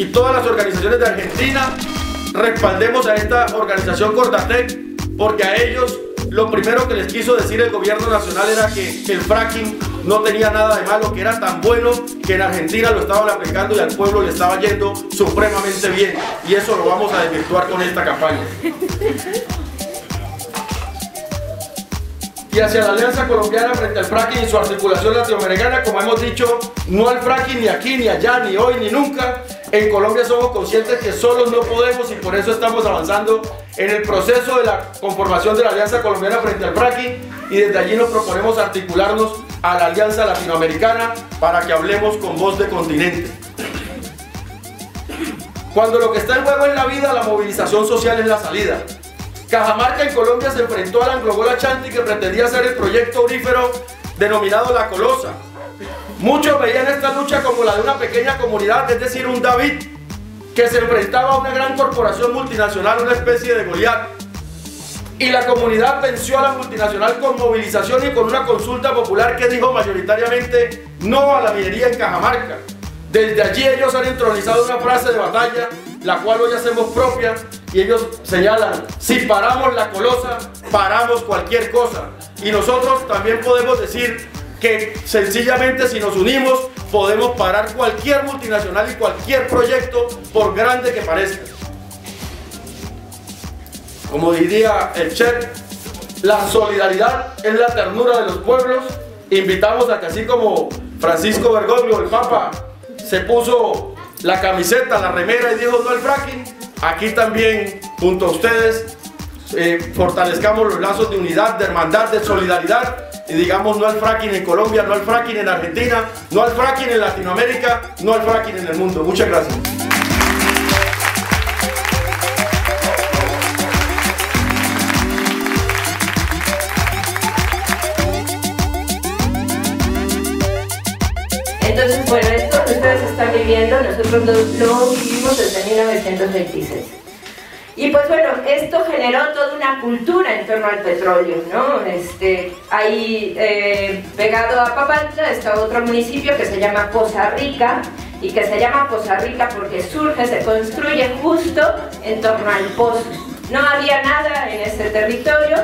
y todas las organizaciones de Argentina respaldemos a esta organización Cordatec porque a ellos lo primero que les quiso decir el gobierno nacional era que, el fracking no tenía nada de malo, que era tan bueno que en Argentina lo estaban aplicando y al pueblo le estaba yendo supremamente bien. Y eso lo vamos a desvirtuar con esta campaña. Y hacia la Alianza Colombiana frente al fracking y su articulación latinoamericana, como hemos dicho, no al fracking ni aquí, ni allá, ni hoy, ni nunca. En Colombia somos conscientes que solos no podemos y por eso estamos avanzando en el proceso de la conformación de la Alianza Colombiana frente al fracking y desde allí nos proponemos articularnos a la Alianza Latinoamericana para que hablemos con voz de continente. Cuando lo que está en juego en la vida, la movilización social es la salida. Cajamarca en Colombia se enfrentó a la Anglobola Chanti que pretendía hacer el proyecto aurífero denominado La Colosa. Muchos veían esta lucha como la de una pequeña comunidad, es decir, un David que se enfrentaba a una gran corporación multinacional, una especie de Goliat. Y la comunidad venció a la multinacional con movilización y con una consulta popular que dijo mayoritariamente no a la minería en Cajamarca. Desde allí ellos han entronizado una frase de batalla, la cual hoy hacemos propia, y ellos señalan, si paramos la colosa, paramos cualquier cosa. Y nosotros también podemos decir que sencillamente si nos unimos podemos parar cualquier multinacional y cualquier proyecto, por grande que parezca. Como diría el chef, la solidaridad es la ternura de los pueblos. Invitamos a que así como Francisco Bergoglio, el Papa, se puso la camiseta, la remera y dijo no al fracking, aquí también, junto a ustedes, eh, fortalezcamos los lazos de unidad, de hermandad, de solidaridad y digamos no al fracking en Colombia, no al fracking en Argentina, no al fracking en Latinoamérica, no al fracking en el mundo. Muchas gracias. Viviendo, nosotros lo, lo vivimos desde 1926. Y pues bueno, esto generó toda una cultura en torno al petróleo, ¿no? Este, ahí eh, pegado a Papantla está otro municipio que se llama Poza Rica y que se llama Poza Rica porque surge, se construye justo en torno al pozo. No había nada en ese territorio,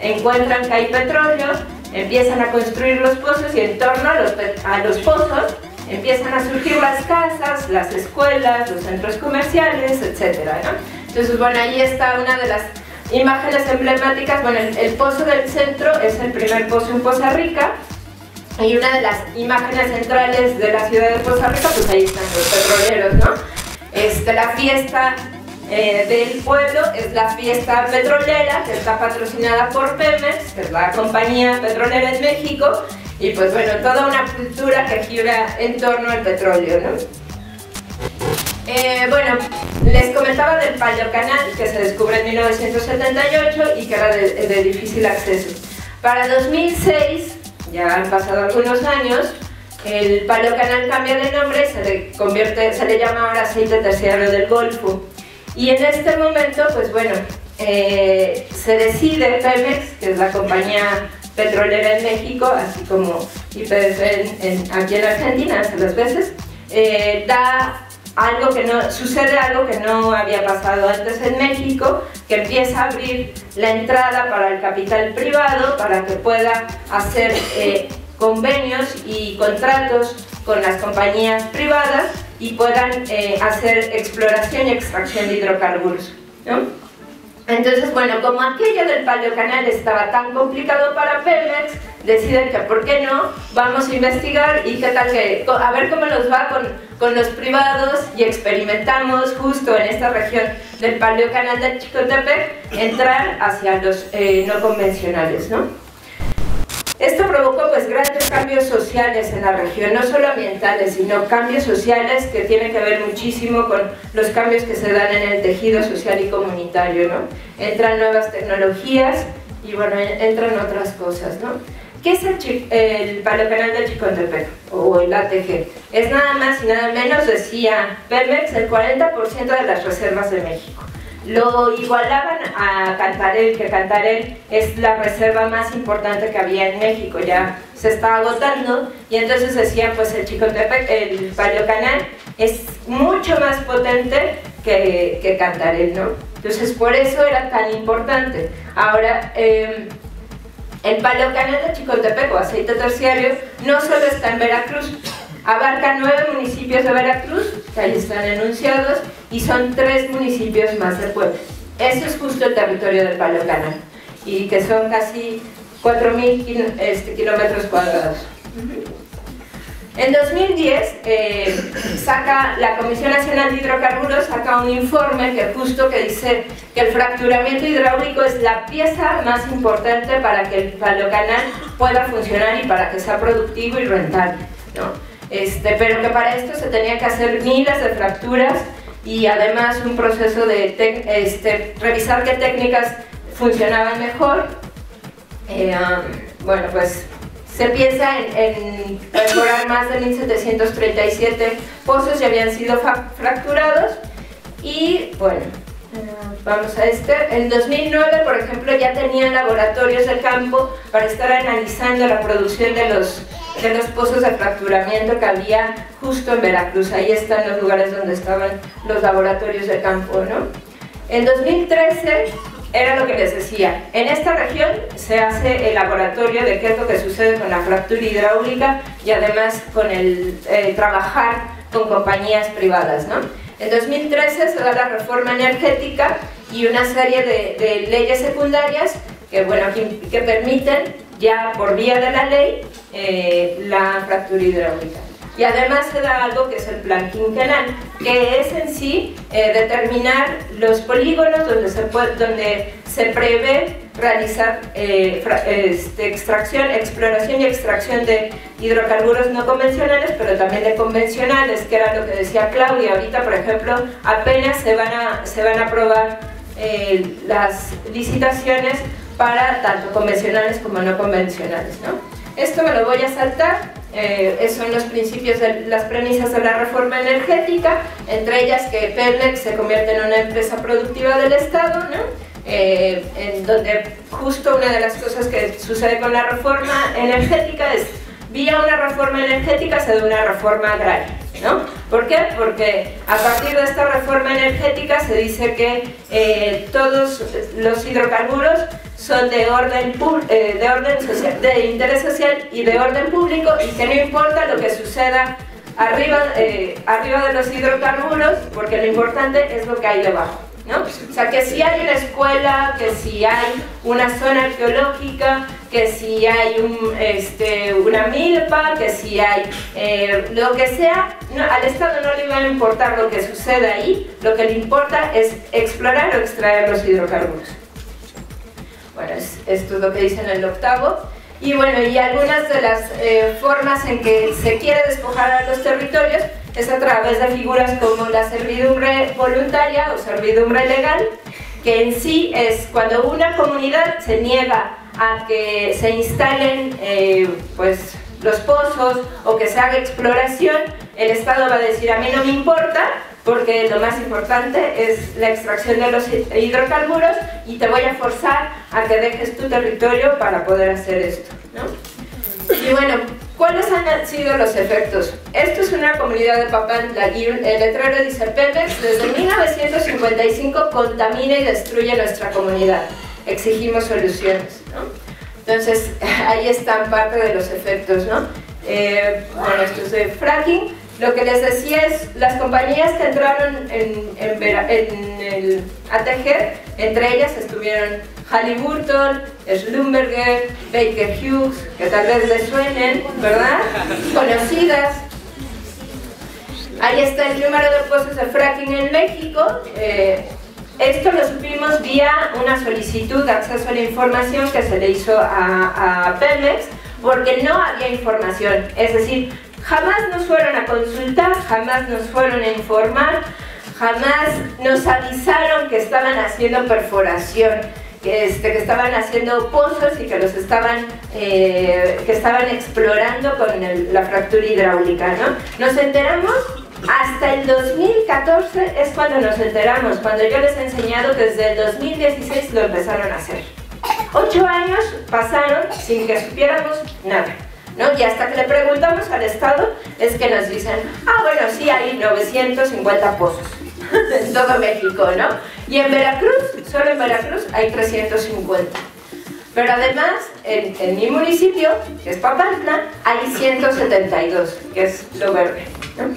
encuentran que hay petróleo, empiezan a construir los pozos y en torno a los, a los pozos empiezan a surgir las casas, las escuelas, los centros comerciales, etc. ¿no? Entonces, bueno, ahí está una de las imágenes emblemáticas. Bueno, el, pozo del centro es el primer pozo en Poza Rica. Y una de las imágenes centrales de la ciudad de Poza Rica, pues ahí están los petroleros, ¿no? Este, la fiesta eh, del pueblo es la fiesta petrolera, que está patrocinada por Pemex, que es la compañía petrolera en México. Y pues bueno, toda una cultura que gira en torno al petróleo, ¿no? Eh, bueno, les comentaba del Palio Canal que se descubre en 1978 y que era de, difícil acceso. Para 2006, ya han pasado algunos años, el Palio Canal cambia de nombre, se le, convierte, se le llama ahora aceite terciario del Golfo. Y en este momento, pues bueno, eh, se decide Pemex, que es la compañía petrolera en México, así como IPF en, aquí en Argentina hace las veces, eh, da algo que no, sucede algo que no había pasado antes en México, que empieza a abrir la entrada para el capital privado para que pueda hacer eh, convenios y contratos con las compañías privadas y puedan eh, hacer exploración y extracción de hidrocarburos. Entonces, bueno, como aquello del Palio Canal estaba tan complicado para Pemex, deciden que, ¿por qué no? Vamos a investigar y qué tal que, a ver cómo nos va con, con los privados y experimentamos justo en esta región del Palio Canal de Chicotepec entrar hacia los eh, no convencionales, ¿no? Esto provocó pues grandes cambios sociales en la región, no solo ambientales, sino cambios sociales que tienen que ver muchísimo con los cambios que se dan en el tejido social y comunitario, ¿no? Entran nuevas tecnologías y bueno, entran otras cosas, ¿no? ¿Qué es el, el Palocanal del Chicontepec o el ATG? Es nada más y nada menos, decía Pemex, el 40% de las reservas de México. Lo igualaban a Cantarel, que Cantarel es la reserva más importante que había en México, ya se estaba agotando, y entonces decían, pues el Chicotepec, el Paleocanal, es mucho más potente que, que Cantarel, ¿no? Entonces por eso era tan importante. Ahora, eh, el Paleocanal de Chicotepec o aceite terciario no solo está en Veracruz, abarca nueve municipios de Veracruz, que ahí están enunciados, y son tres municipios más de Puebla. Eso es justo el territorio del Paleocanal, y que son casi 4.000 este, kilómetros cuadrados. En 2010 eh, saca la Comisión Nacional de Hidrocarburos saca un informe que justo que dice que el fracturamiento hidráulico es la pieza más importante para que el paleocanal pueda funcionar y para que sea productivo y rentable. ¿no? Este, pero que para esto se tenía que hacer miles de fracturas y además un proceso de este, revisar qué técnicas funcionaban mejor. Eh, um, bueno, pues se piensa en, perforar más de 1737 pozos que habían sido fracturados y bueno, vamos a este. En 2009, por ejemplo, ya tenían laboratorios de campo para estar analizando la producción de los, de los pozos de fracturamiento que había justo en Veracruz. Ahí están los lugares donde estaban los laboratorios de campo, ¿no? En 2013 era lo que les decía, en esta región se hace el laboratorio de qué es lo que sucede con la fractura hidráulica y además con el eh, trabajar con compañías privadas. ¿no? En 2013 se da la reforma energética y una serie de, leyes secundarias que, bueno, que, permiten ya por vía de la ley eh, la fractura hidráulica. Y además se da algo que es el plan quinquenal, que es en sí eh, determinar los polígonos donde se, donde se prevé realizar eh, este, extracción, exploración y extracción de hidrocarburos no convencionales, pero también de convencionales, que era lo que decía Claudia. Ahorita, por ejemplo, apenas se van a, se van a aprobar eh, las licitaciones para tanto convencionales como no convencionales. ¿no? Esto me lo voy a saltar eh, son los principios, de, las premisas de la reforma energética, entre ellas que Pemex se convierte en una empresa productiva del Estado, ¿no? Eh, en donde justo una de las cosas que sucede con la reforma energética es, vía una reforma energética se da una reforma agraria. ¿no? ¿Por qué? Porque a partir de esta reforma energética se dice que eh, todos los hidrocarburos son de orden, eh, de orden social, de interés social y de orden público y que no importa lo que suceda arriba, eh, arriba de los hidrocarburos, porque lo importante es lo que hay debajo. ¿no? O sea, que si hay una escuela, que si hay una zona arqueológica, que si hay un, este, una milpa, que si hay eh, lo que sea, al Estado no le va a importar lo que suceda ahí, lo que le importa es explorar o extraer los hidrocarburos. Bueno, esto es lo que dice en el octavo. Y bueno, y algunas de las eh, formas en que se quiere despojar a los territorios es a través de figuras como la servidumbre voluntaria o servidumbre legal, que en sí es cuando una comunidad se niega a que se instalen eh, pues, los pozos o que se haga exploración, el Estado va a decir a mí no me importa, porque lo más importante es la extracción de los hidrocarburos y te voy a forzar a que dejes tu territorio para poder hacer esto. Y bueno, ¿cuáles han sido los efectos? Esto es una comunidad de Papantla y el letrero dice Pemex desde 1955 contamina y destruye nuestra comunidad. Exigimos soluciones. Entonces, ahí están parte de los efectos. ¿no? Eh, bueno, esto es de fracking lo que les decía es, las compañías que entraron en, el ATG, entre ellas estuvieron Halliburton, Schlumberger, Baker Hughes, que tal vez les suenen, ¿verdad? Conocidas. Ahí está el número de pozos de fracking en México. Eh, esto lo supimos vía una solicitud de acceso a la información que se le hizo a, a Pemex, porque no había información. Es decir, Jamás nos fueron a consultar, jamás nos fueron a informar, jamás nos avisaron que estaban haciendo perforación, que, este, que estaban haciendo pozos y que los estaban, eh, que estaban explorando con la fractura hidráulica. ¿no? Nos enteramos Hasta el 2014 es cuando nos enteramos, cuando yo les he enseñado que desde el 2016 lo empezaron a hacer. Ocho años pasaron sin que supiéramos nada. ¿No? Y hasta que le preguntamos al Estado es que nos dicen, ah, bueno, sí, hay 950 pozos en todo México, ¿no? Y en Veracruz, solo en Veracruz, hay 350. Pero además, en, mi municipio, que es Papantla, hay 172, que es lo verde. ¿no?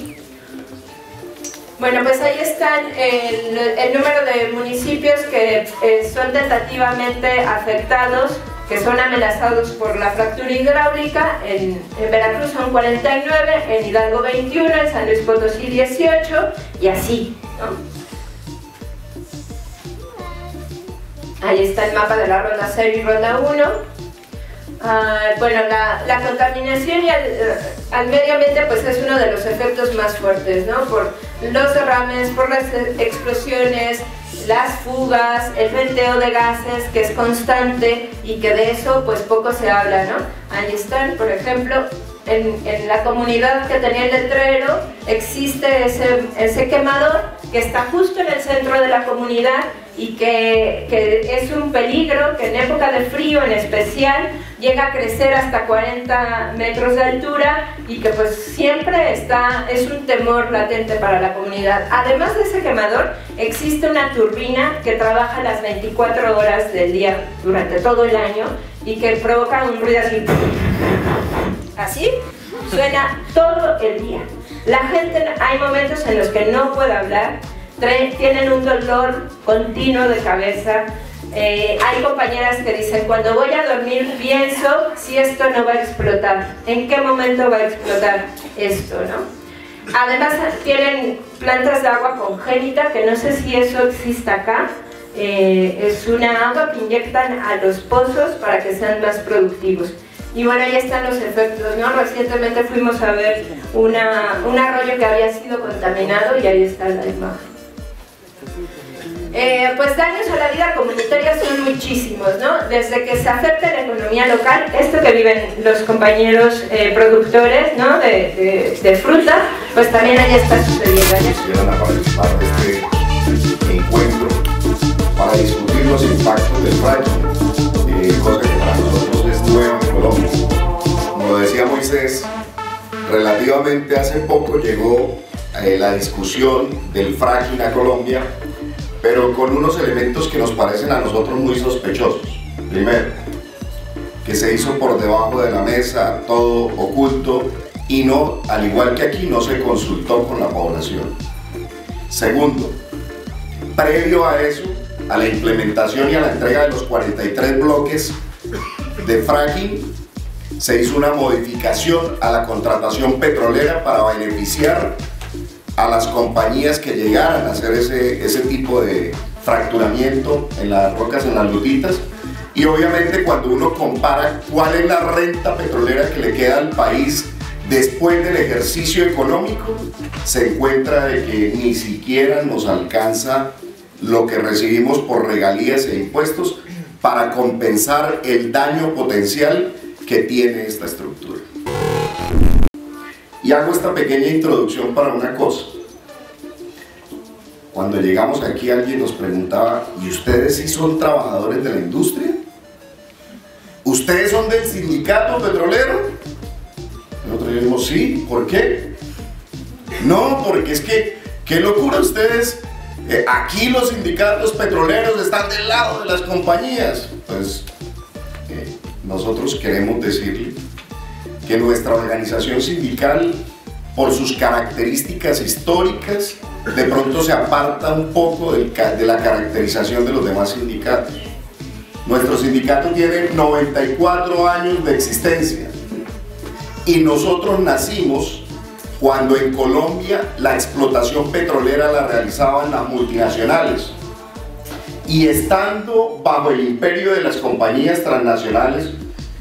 Bueno, pues ahí están el, el número de municipios que eh, son tentativamente afectados, que son amenazados por la fractura hidráulica. En, en, Veracruz son 49, en Hidalgo 21, en San Luis Potosí 18 y así. ¿no? Ahí está el mapa de la ronda 0 y ronda 1. Uh, bueno, la, la contaminación y al, al, medio ambiente pues es uno de los efectos más fuertes, ¿no? Por los derrames, por las explosiones, las fugas, el venteo de gases que es constante y que de eso pues poco se habla, ¿no? Están, por ejemplo, en, la comunidad que tenía el letrero existe ese quemador que está justo en el centro de la comunidad y que, que, es un peligro que en época de frío en especial llega a crecer hasta 40 metros de altura y que pues siempre está, es un temor latente para la comunidad. Además de ese quemador, existe una turbina que trabaja las 24 horas del día durante todo el año y que provoca un ruido así, así, suena todo el día. La gente, hay momentos en los que no puede hablar, tienen un dolor continuo de cabeza. Eh, hay compañeras que dicen, cuando voy a dormir pienso si esto no va a explotar, en qué momento va a explotar esto, ¿no? Además tienen plantas de agua congénita, que no sé si eso existe acá, eh, es una agua que inyectan a los pozos para que sean más productivos. Y bueno, ahí están los efectos, ¿no? Recientemente fuimos a ver un arroyo que había sido contaminado y ahí está la imagen. Eh, pues daños a la vida comunitaria son muchísimos, ¿no? Desde que se afecta la economía local, esto que viven los compañeros eh, productores, ¿no? De, de, de, fruta, pues también ahí está sucediendo. De este encuentro para discutir los impactos del fracking, eh, cosa que para nosotros es nueva en Colombia. Como decía Moisés, relativamente hace poco llegó eh, la discusión del fracking a Colombia pero con unos elementos que nos parecen a nosotros muy sospechosos. Primero, que se hizo por debajo de la mesa, todo oculto, y no, al igual que aquí, no se consultó con la población. Segundo, previo a eso, a la implementación y a la entrega de los 43 bloques de fracking, se hizo una modificación a la contratación petrolera para beneficiar a las compañías que llegaran a hacer ese, ese tipo de fracturamiento en las rocas, en las lutitas. Y obviamente cuando uno compara cuál es la renta petrolera que le queda al país después del ejercicio económico, se encuentra de que ni siquiera nos alcanza lo que recibimos por regalías e impuestos para compensar el daño potencial que tiene esta estructura. Hago esta pequeña introducción para una cosa. Cuando llegamos aquí alguien nos preguntaba, ¿y ustedes sí son trabajadores de la industria? ¿Ustedes son del sindicato petrolero? Nosotros dijimos, sí, ¿por qué? No, porque es que, qué locura ustedes, eh, aquí los sindicatos petroleros están del lado de las compañías. Pues eh, nosotros queremos decirle que nuestra organización sindical, por sus características históricas, de pronto se aparta un poco de la caracterización de los demás sindicatos. Nuestro sindicato tiene 94 años de existencia y nosotros nacimos cuando en Colombia la explotación petrolera la realizaban las multinacionales y estando bajo el imperio de las compañías transnacionales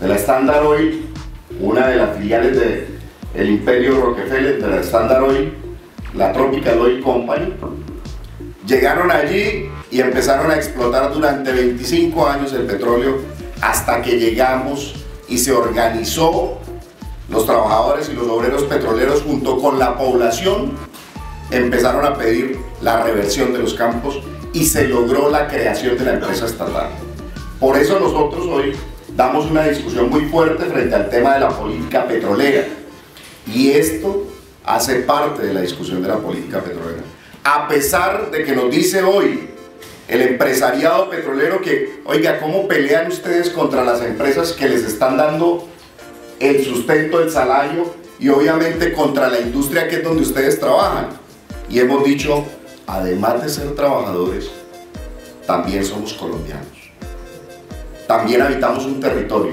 de la Standard Oil una de las filiales del imperio Rockefeller, de la Standard Oil, la Tropical Oil Company, llegaron allí y empezaron a explotar durante 25 años el petróleo hasta que llegamos y se organizó los trabajadores y los obreros petroleros junto con la población empezaron a pedir la reversión de los campos y se logró la creación de la empresa estatal. Por eso nosotros hoy damos una discusión muy fuerte frente al tema de la política petrolera. Y esto hace parte de la discusión de la política petrolera. A pesar de que nos dice hoy el empresariado petrolero que, oiga, ¿cómo pelean ustedes contra las empresas que les están dando el sustento, el salario y obviamente contra la industria que es donde ustedes trabajan? Y hemos dicho, además de ser trabajadores, también somos colombianos. También habitamos un territorio.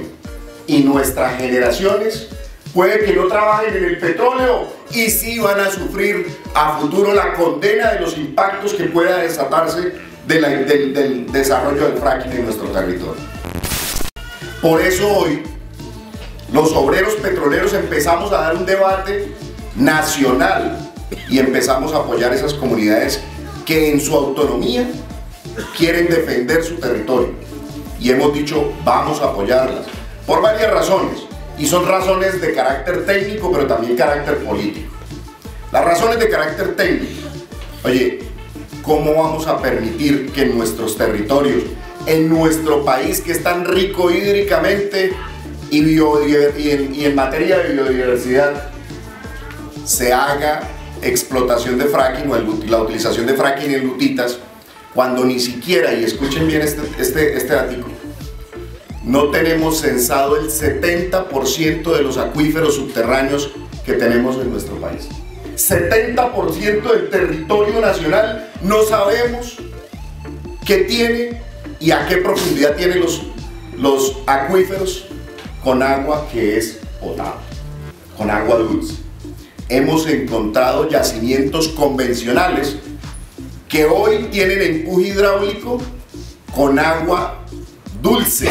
Y nuestras generaciones puede que no trabajen en el petróleo y sí van a sufrir a futuro la condena de los impactos que pueda desatarse del desarrollo del fracking en nuestro territorio. Por eso hoy los obreros petroleros empezamos a dar un debate nacional y empezamos a apoyar esas comunidades que en su autonomía quieren defender su territorio. Y hemos dicho, vamos a apoyarlas, por varias razones. Y son razones de carácter técnico, pero también carácter político. Las razones de carácter técnico. Oye, ¿cómo vamos a permitir que en nuestros territorios, en nuestro país que es tan rico hídricamente y, y, en, y en materia de biodiversidad, se haga explotación de fracking o la utilización de fracking en lutitas cuando ni siquiera, y escuchen bien este, este, este artículo, no tenemos censado el 70% de los acuíferos subterráneos que tenemos en nuestro país. 70% del territorio nacional no sabemos qué tiene y a qué profundidad tiene los, los acuíferos con agua que es potable, con agua dulce hemos encontrado yacimientos convencionales que hoy tienen empuje hidráulico con agua dulce.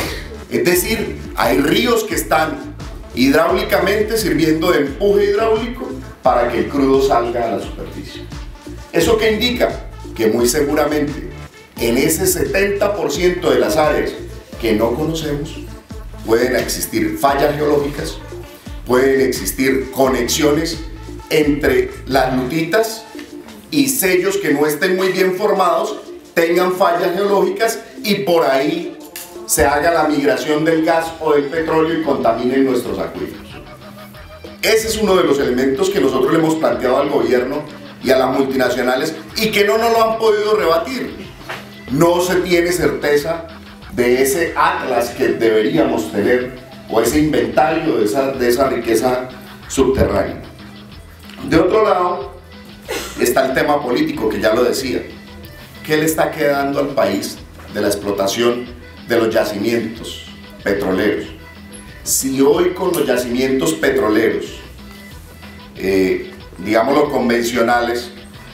Es decir, hay ríos que están hidráulicamente sirviendo de empuje hidráulico para que el crudo salga a la superficie. ¿Eso qué indica? Que muy seguramente en ese 70% de las áreas que no conocemos pueden existir fallas geológicas, pueden existir conexiones entre las lutitas y sellos que no estén muy bien formados tengan fallas geológicas y por ahí se haga la migración del gas o del petróleo y contaminen nuestros acuíferos. Ese es uno de los elementos que nosotros le hemos planteado al gobierno y a las multinacionales y que no nos lo han podido rebatir. No se tiene certeza de ese atlas que deberíamos tener o ese inventario de esa, de esa riqueza subterránea. De otro lado, está el tema político, que ya lo decía. ¿Qué le está quedando al país de la explotación de los yacimientos petroleros? Si hoy con los yacimientos petroleros, eh, digámoslo convencionales,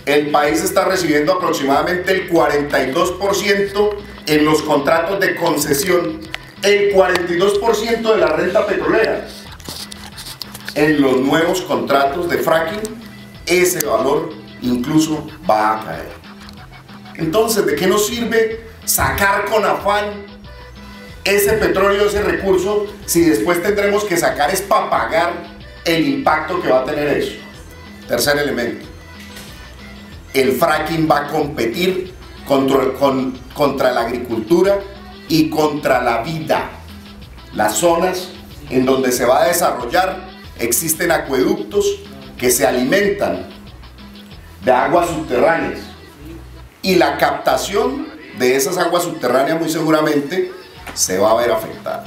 el país está recibiendo aproximadamente el 42% en los contratos de concesión, el 42% de la renta petrolera en los nuevos contratos de fracking, ese valor incluso va a caer. Entonces, ¿de qué nos sirve sacar con afán ese petróleo, ese recurso, si después tendremos que sacar es para pagar el impacto que va a tener eso? Tercer elemento. El fracking va a competir contra, contra la agricultura y contra la vida. Las zonas en donde se va a desarrollar existen acueductos que se alimentan de aguas subterráneas y la captación de esas aguas subterráneas muy seguramente se va a ver afectada.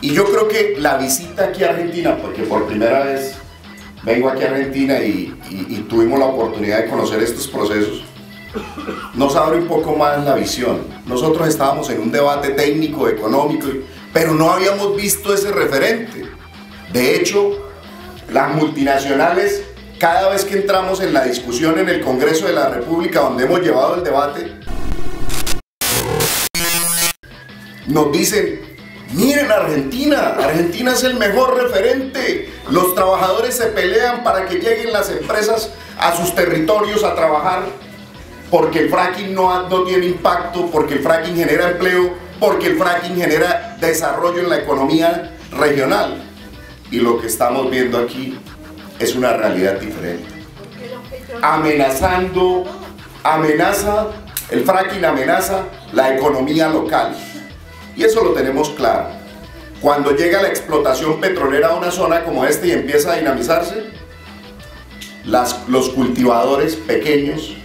Y yo creo que la visita aquí a Argentina, porque por primera vez vengo aquí a Argentina y, y tuvimos la oportunidad de conocer estos procesos, nos abre un poco más la visión. Nosotros estábamos en un debate técnico, económico, pero no habíamos visto ese referente. De hecho, las multinacionales, cada vez que entramos en la discusión en el Congreso de la República, donde hemos llevado el debate, nos dicen, miren Argentina, Argentina es el mejor referente, los trabajadores se pelean para que lleguen las empresas a sus territorios a trabajar, porque el fracking no, no tiene impacto, porque el fracking genera empleo, porque el fracking genera desarrollo en la economía regional. Y lo que estamos viendo aquí es una realidad diferente. amenazando, amenaza, el fracking amenaza la economía local. Y eso lo tenemos claro. Cuando llega la explotación petrolera a una zona como esta y empieza a dinamizarse, las, los cultivadores pequeños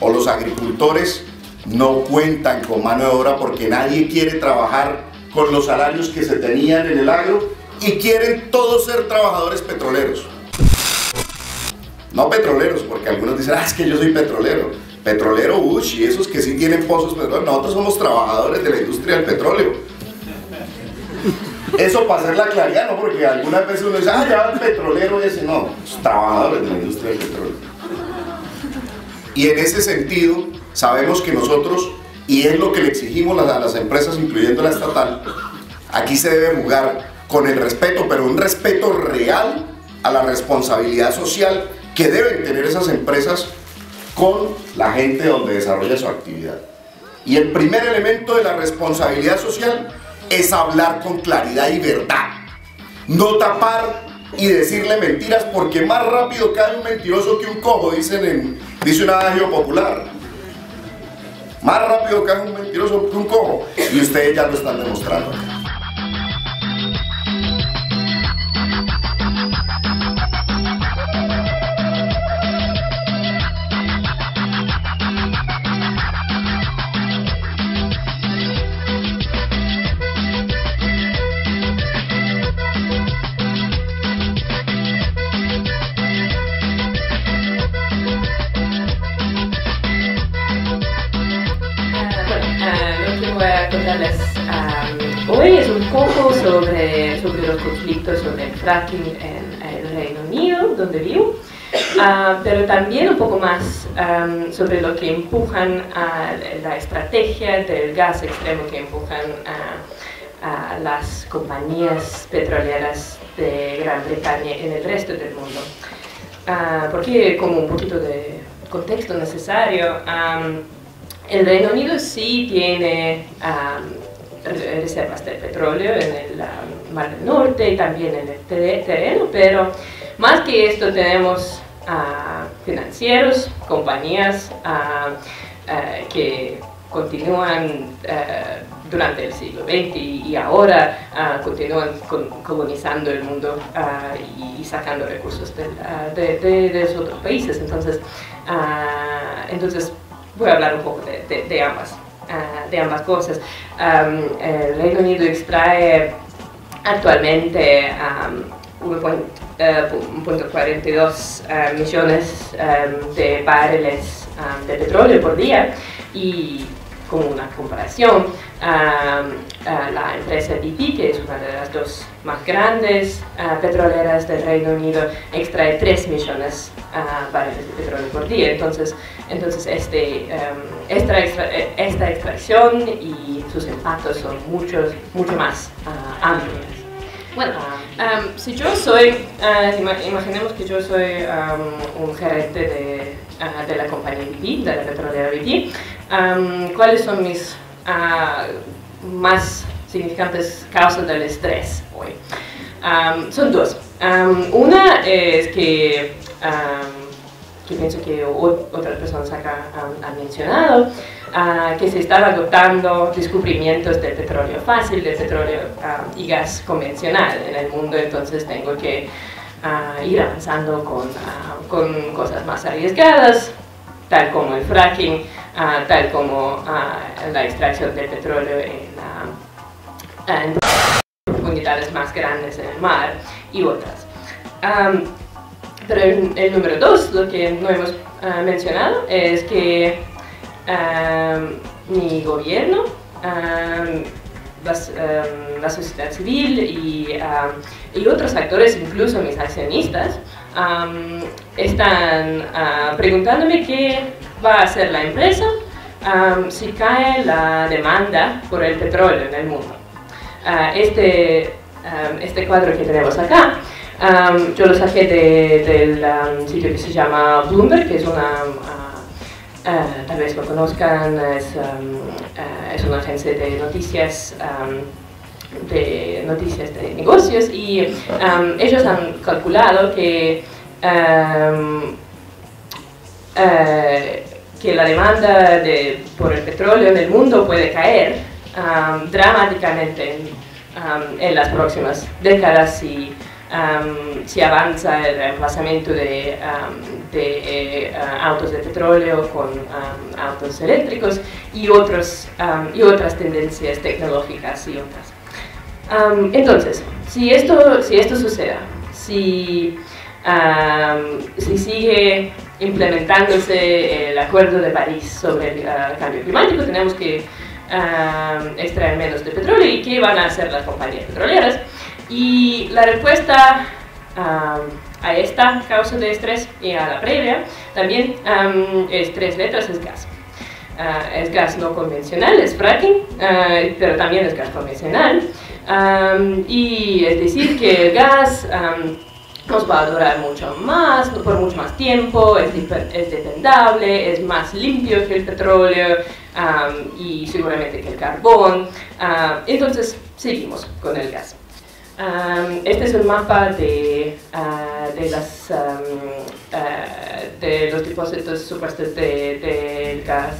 o los agricultores no cuentan con mano de obra porque nadie quiere trabajar con los salarios que se tenían en el agro y quieren todos ser trabajadores petroleros. No petroleros, porque algunos dicen, ah, es que yo soy petrolero. Petrolero, uy, y esos que sí tienen pozos petroleros. Nosotros somos trabajadores de la industria del petróleo. Eso para hacer la claridad, ¿no? Porque algunas veces uno dice, ah, ya el petrolero ese. No, trabajadores de la industria del petróleo. Y en ese sentido, sabemos que nosotros, y es lo que le exigimos a las empresas, incluyendo la estatal, aquí se debe jugar con el respeto, pero un respeto real a la responsabilidad social que deben tener esas empresas con la gente donde desarrolla su actividad. Y el primer elemento de la responsabilidad social es hablar con claridad y verdad. No tapar y decirle mentiras porque más rápido cae un mentiroso que un cojo, dicen en, dice un adagio popular. Más rápido cae un mentiroso que un cojo. Y ustedes ya lo están demostrando. Hoy es un poco sobre, sobre los conflictos sobre el fracking en el Reino Unido, donde vivo, ah, pero también un poco más sobre lo que empujan a la estrategia del gas extremo que empujan a, a las compañías petroleras de Gran Bretaña en el resto del mundo. Uh, porque como un poquito de contexto necesario, el Reino Unido sí tiene reservas de petróleo en el Mar del Norte y también en el terreno, pero más que esto tenemos financieros, compañías que continúan durante el siglo XX y, ahora continúan colonizando el mundo y, sacando recursos de, de, otros países. Entonces, entonces voy a hablar un poco de, ambas, ah, de ambas cosas. el Reino Unido extrae actualmente 1.42 eh, millones de barriles de petróleo por día y como una comparación, la empresa BP, que es una de las dos más grandes ah, petroleras del Reino Unido, extrae 3 millones de ah, barriles de petróleo por día. Entonces, entonces este, em, esta, esta, extracción y sus impactos son muchos, mucho más amplios. Bueno, em, si yo soy, imaginemos que yo soy un gerente de, de, la compañía BP, de la petrolera BP, ¿cuáles son mis más significantes causas del estrés hoy. son dos. una es que, que pienso que otras personas acá han, mencionado, ah, que se están adoptando descubrimientos del petróleo fácil, del petróleo y gas convencional en el mundo, entonces tengo que ah, ir avanzando con, ah, con cosas más arriesgadas, tal como el fracking, tal como la extracción del petróleo en en profundidades más grandes en el mar y otras. pero el, número dos, lo que no hemos ah, mencionado, es que mi gobierno, la sociedad civil y, y, otros actores, incluso mis accionistas, están ah, preguntándome qué va a hacer la empresa si cae la demanda por el petróleo en el mundo. Ah, este, este cuadro que tenemos acá, yo lo saqué del sitio que se llama Bloomberg, que es una, ah, tal vez lo conozcan, es, es una agencia de noticias de noticias de negocios y ellos han calculado que que la demanda de, por el petróleo en el mundo puede caer dramáticamente en, en, las próximas décadas si, si avanza el reemplazamiento de, de eh, autos de petróleo con autos eléctricos y, otros, y otras tendencias tecnológicas y otras. entonces, si esto, si esto suceda, si, si sigue implementándose el Acuerdo de París sobre el uh, cambio climático, tenemos que uh, extraer menos de petróleo y qué van a hacer las compañías petroleras. Y la respuesta uh, a esta causa de estrés y a la previa también um, es tres letras, es gas. es gas no convencional, es fracking, pero también es gas convencional. Y es decir que el gas um, nos va a durar mucho más, por mucho más tiempo, es, es dependable, es más limpio que el petróleo y seguramente que el carbón. entonces, seguimos con el gas. este es el mapa de, ah, de, las, ah, de los depósitos supuestos del de, gas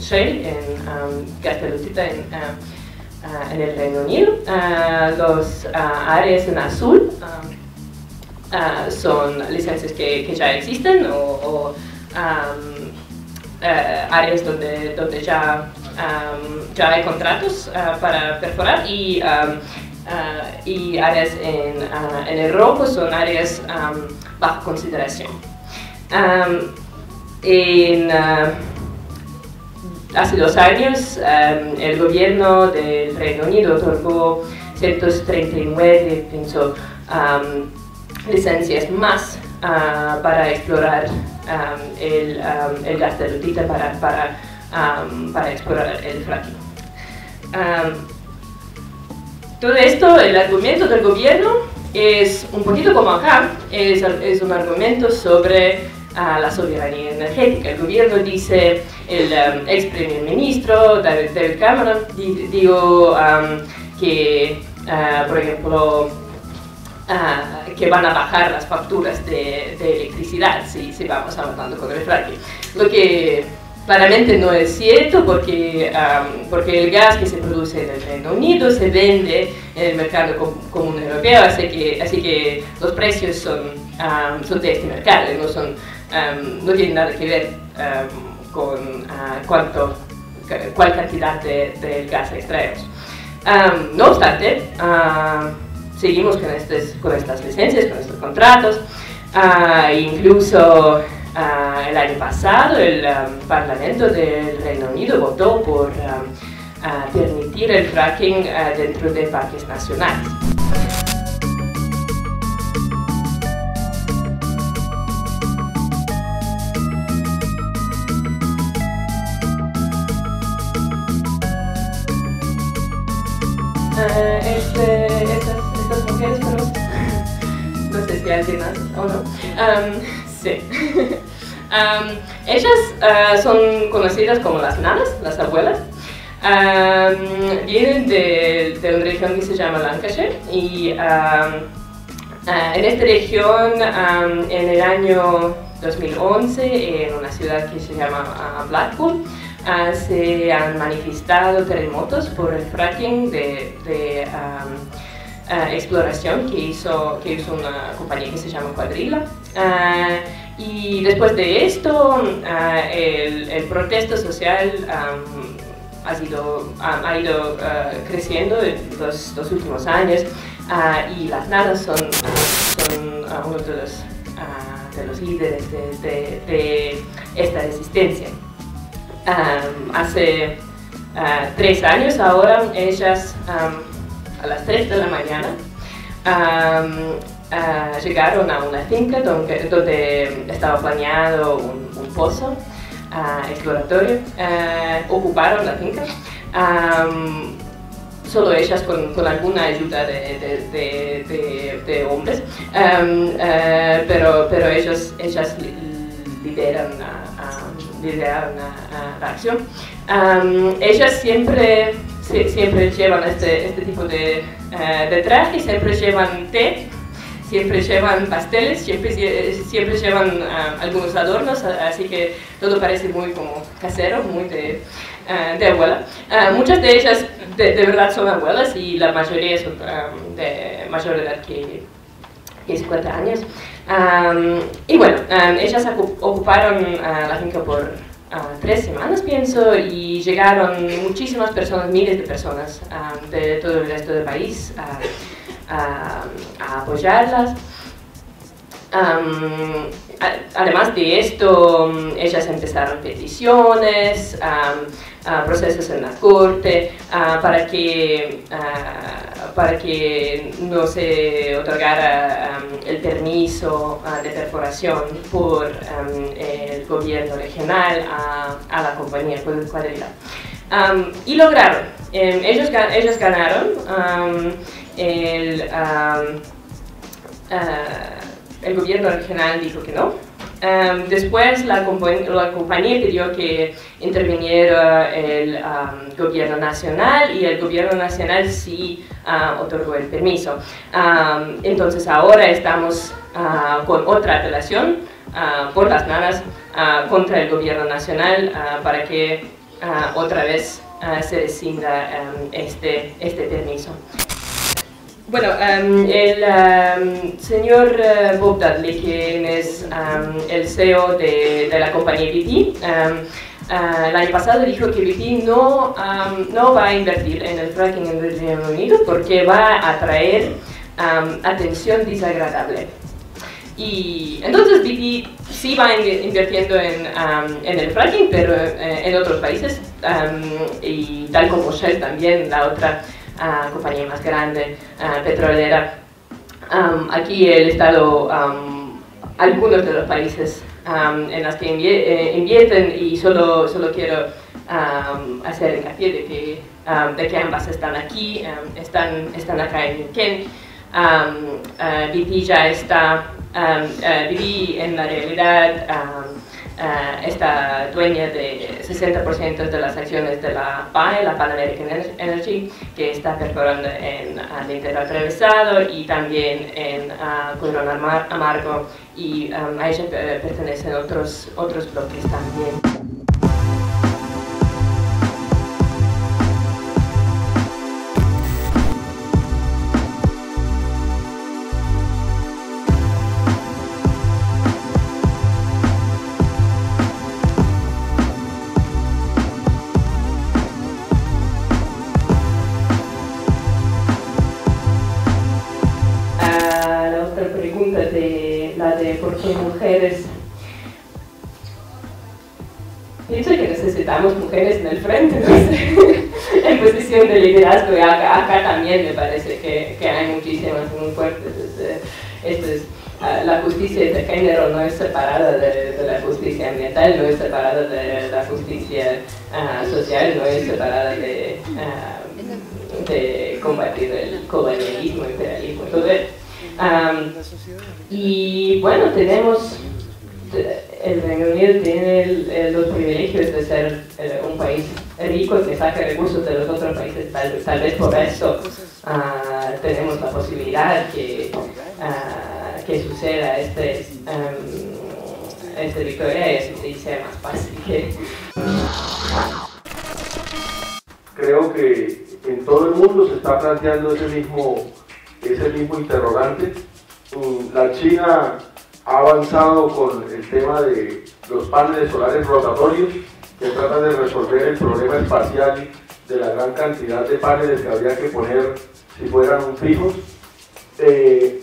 shale, en gas de en, ah, en el Reino Unido. los áreas en azul son licencias que, ya existen o, eh, áreas donde, donde ya, ya hay contratos ah, para perforar y, ah, y áreas en, en, el rojo son áreas bajo consideración. En, hace dos años el gobierno del Reino Unido otorgó 139, pienso, licencias más ah, para explorar el, el, gas de lutita, para, para, para explorar el fracking. todo esto, el argumento del gobierno es un poquito como acá, es, es un argumento sobre uh, la soberanía energética. El gobierno dice, el ex primer ministro David, Cameron dijo que, ah, por ejemplo, Ah, que van a bajar las facturas de, electricidad si, si, vamos avanzando con el fracking. Lo que claramente no es cierto porque, porque el gas que se produce en el Reino Unido se vende en el mercado común europeo, así que, así que los precios son, son de este mercado, no, son, no tienen nada que ver con ah, cuánto, cuál cantidad de, de gas extraemos. no obstante, seguimos con, estas licencias, con estos contratos. Ah, incluso ah, el año pasado el um, Parlamento del Reino Unido votó por um, ah, permitir el fracking dentro de parques nacionales. este, más o no. sí. ellas ah, son conocidas como las nanas, las abuelas. vienen de, de, una región que se llama Lancashire y ah, en esta región en el año 2011 en una ciudad que se llama ah, Blackpool se han manifestado terremotos por el fracking de eh, exploración que hizo, que hizo una compañía que se llama Cuadrilla. Eh, y después de esto, eh, el, el, protesto social ha, sido, ha, ido creciendo en los, los últimos años y las nadas son, son uno de los, de los líderes de, de, esta resistencia. hace tres años ahora ellas a las 3 de la mañana, llegaron a una finca donde, donde estaba planeado un, pozo exploratorio, ocuparon la finca. solo ellas con, con, alguna ayuda de, de, de, hombres, pero, pero ellos, ellas lideran, lideran la acción. ellas siempre siempre llevan este, este tipo de, uh, de traje, siempre llevan té, siempre llevan pasteles, siempre, siempre llevan algunos adornos, así que todo parece muy como casero, muy de, de abuela. muchas de ellas de, verdad son abuelas y la mayoría son de mayor edad que, que 50 años. y bueno, ellas ocuparon la finca por tres semanas, pienso, y llegaron muchísimas personas, miles de personas de todo el resto del país a, apoyarlas. además de esto, ellas empezaron peticiones, procesos en la corte, para, que, para que no se otorgara el permiso de perforación por el gobierno regional a, la compañía cuadrilla. y lograron, em, ellos, ellos ganaron el, el gobierno regional dijo que no, Em, después la, la, compañía pidió que interviniera el gobierno nacional y el gobierno nacional sí ah, otorgó el permiso. entonces ahora estamos ah, con otra apelación ah, por las nanas contra el gobierno nacional para que otra vez se rescinda em, este, este permiso. Bueno, um, el um, señor uh, Bob Dudley, quien es um, el CEO de, de, la compañía BP, uh, el año pasado dijo que BP no, no va a invertir en el fracking en el Reino Unido porque va a atraer atención desagradable. Y entonces BP sí va invirtiendo en, en el fracking, pero uh, en otros países, y tal como Shell también, la otra compañía más grande petrolera. aquí el Estado, algunos de los países en los que eh, invierten y solo, solo quiero hacer hincapié de que, de que ambas están aquí, están, están acá en Ken. BP ya está, viví en la realidad uh, esta dueña de 60% de las acciones de la PAE, la Pan American Energy, que está perforando en interior atravesado y también en uh, Amargo y um, a ella pertenecen otros, otros bloques también. Pienso que necesitamos mujeres en el frente, en posición de liderazgo y acá, también me parece que, que, hay muchísimas muy fuertes. Esto es, ah, la justicia de género no es separada de, la justicia ambiental, no es separada de la justicia ah, social, no es separada de, uh, de combatir el colonialismo, imperialismo, todo eso. y bueno, tenemos el Reino Unido tiene los privilegios de ser eh, un país rico que saca recursos de los otros países, tal, vez por eso ah, tenemos la posibilidad que, uh, que suceda este, um, este victoria y sea más fácil. Creo que en todo el mundo se está planteando ese mismo, ese mismo interrogante. Mm, la China ha avanzado con el tema de los paneles solares rotatorios que tratan de resolver el problema espacial de la gran cantidad de paneles que habría que poner si fueran fijos. Eh,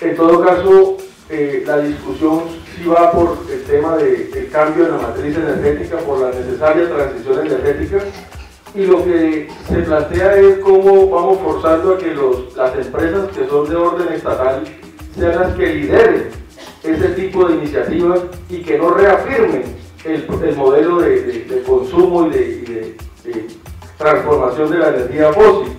en todo caso, eh, la discusión sí va por el tema del cambio en la matriz energética, por la necesaria transición energética, y lo que se plantea es cómo vamos forzando a que las empresas que son de orden estatal sean las que lideren ese tipo de iniciativas y que no reafirmen el, modelo de, consumo y, de, transformación de la energía fósil.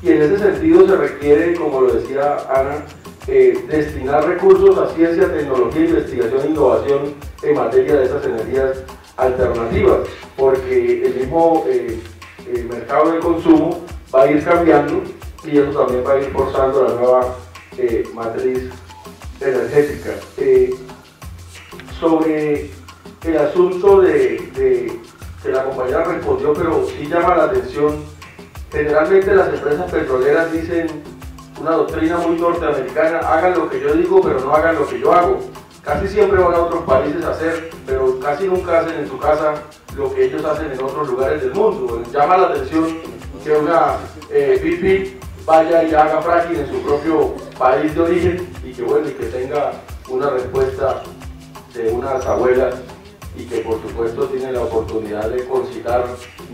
Y en ese sentido se requiere, como lo decía Ana, eh, destinar recursos a ciencia, tecnología, investigación e innovación en materia de esas energías alternativas, porque el mismo eh, mercado de consumo va a ir cambiando y eso también va a ir forzando la nueva eh, matriz energética. Eh, sobre el asunto de, que la compañera respondió, pero sí llama la atención, generalmente las empresas petroleras dicen una doctrina muy norteamericana, hagan lo que yo digo, pero no hagan lo que yo hago. Casi siempre van a otros países a hacer, pero casi nunca hacen en su casa lo que ellos hacen en otros lugares del mundo. Llama la atención que una eh, vaya y haga fracking en su propio país de origen y que bueno, y que tenga una respuesta de unas abuelas y que por supuesto tiene la oportunidad de concitar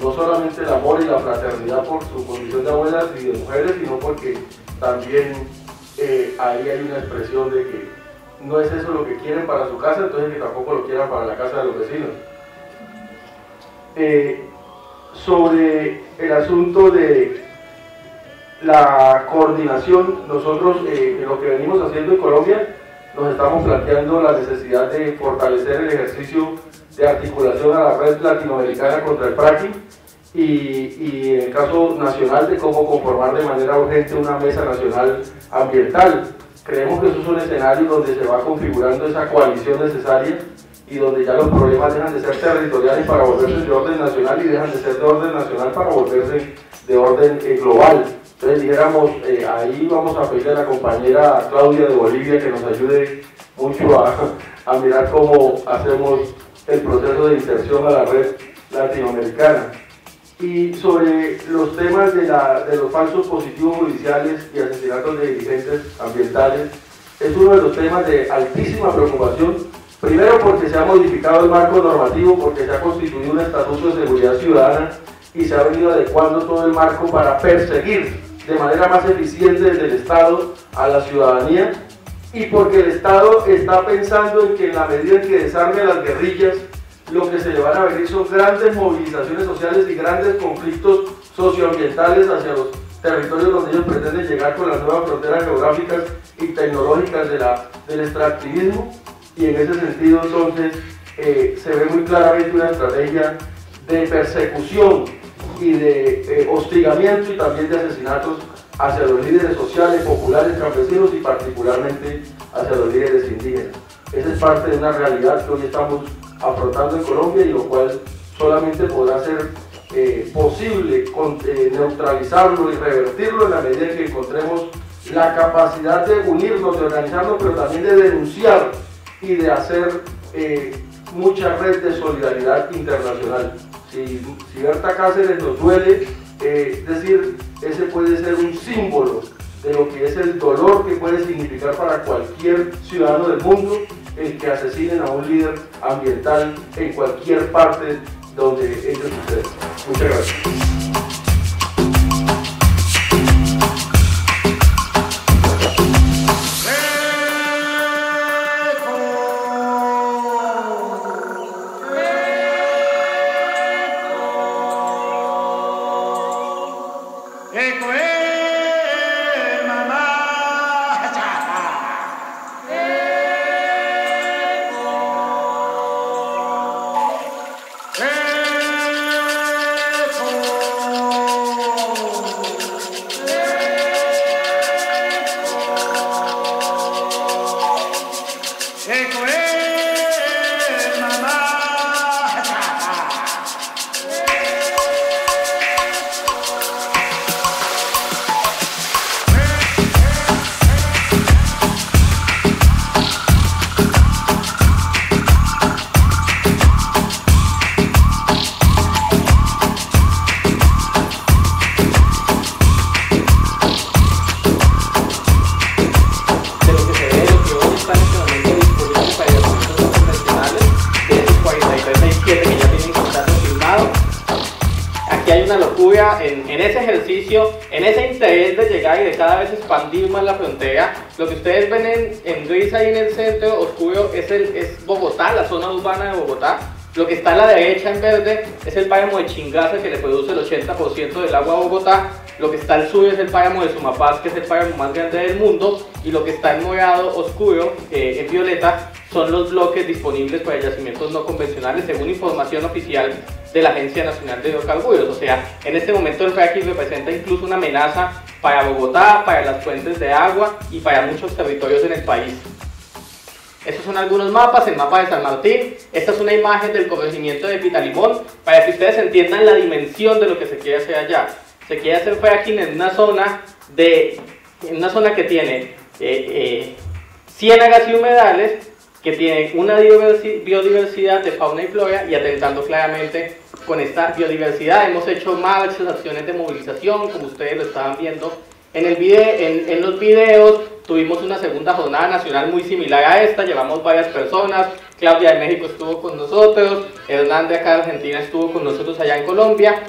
no solamente el amor y la fraternidad por su condición de abuelas y de mujeres, sino porque también eh, ahí hay una expresión de que no es eso lo que quieren para su casa, entonces que tampoco lo quieran para la casa de los vecinos. Eh, sobre el asunto de la coordinación, nosotros eh, en lo que venimos haciendo en Colombia, nos estamos planteando la necesidad de fortalecer el ejercicio de articulación a la red latinoamericana contra el fracking y, y, en el caso nacional de cómo conformar de manera urgente una mesa nacional ambiental. Creemos que eso es un escenario donde se va configurando esa coalición necesaria y donde ya los problemas dejan de ser territoriales para volverse de orden nacional y dejan de ser de orden nacional para volverse de orden eh, global. Entonces dijéramos, eh, ahí vamos a pedirle a la compañera Claudia de Bolivia que nos ayude mucho a, mirar cómo hacemos el proceso de inserción a la red latinoamericana. Y sobre los temas de, la, de los falsos positivos judiciales y asesinatos de dirigentes ambientales, es uno de los temas de altísima preocupación, primero porque se ha modificado el marco normativo, porque se ha constituido un estatuto de seguridad ciudadana y se ha venido adecuando todo el marco para perseguir de manera más eficiente desde el Estado a la ciudadanía y porque el Estado está pensando en que en la medida en que desarme las guerrillas, lo que se le van a venir son grandes movilizaciones sociales y grandes conflictos socioambientales hacia los territorios donde ellos pretenden llegar con las nuevas fronteras geográficas y tecnológicas de la, del extractivismo. Y en ese sentido entonces eh, se ve muy claramente una estrategia de persecución y de eh, hostigamiento y también de asesinatos hacia los líderes sociales, populares, campesinos y particularmente hacia los líderes indígenas. Esa es parte de una realidad que hoy estamos afrontando en Colombia y lo cual solamente podrá ser eh, posible eh, neutralizarlo y revertirlo en la medida en que encontremos la capacidad de unirnos, de organizarnos, pero también de denunciar y de hacer mucha red de solidaridad internacional si, si Berta Cáceres nos duele, eh, es decir, ese puede ser un símbolo de lo que es el dolor que puede significar para cualquier ciudadano del mundo el que asesinen a un líder ambiental en cualquier parte donde ello sucede. Muchas gracias. Ahí en el centro oscuro es, el, es Bogotá, la zona urbana de Bogotá. Lo que está a la derecha en verde es el páramo de Chingaza que le produce el 80% del agua a Bogotá. Lo que está al sur es el páramo de Sumapaz, que es el páramo más grande del mundo. Y lo que está en morado oscuro, eh, en violeta, son los bloques disponibles para yacimientos no convencionales, según información oficial de la Agencia Nacional de Hidrocarburos. O sea, en este momento el fracking representa incluso una amenaza para Bogotá, para las fuentes de agua y para muchos territorios en el país. Estos son algunos mapas, el mapa de San Martín. Esta es una imagen del corregimiento de Pitalimón para que ustedes entiendan la dimensión de lo que se quiere hacer allá. Se quiere hacer fracking en una zona, de, una zona que tiene eh, eh, ciénagas y humedales, que tiene una biodiversidad de fauna y flora y atentando claramente con esta biodiversidad. Hemos hecho marchas, acciones de movilización, como ustedes lo estaban viendo en, el video, en los videos Tuvimos una segunda jornada nacional muy similar a esta, llevamos varias personas, Claudia de México estuvo con nosotros, Hernán de acá de Argentina estuvo con nosotros allá en Colombia.